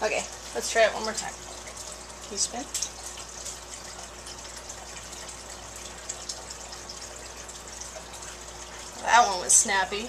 Okay, let's try it one more time. Can you spin? That one was snappy.